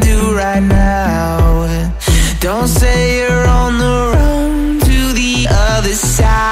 Do right now. Don't say you're on the run to the other side.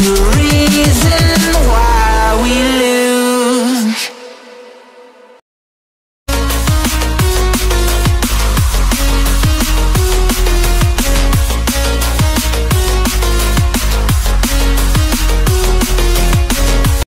Real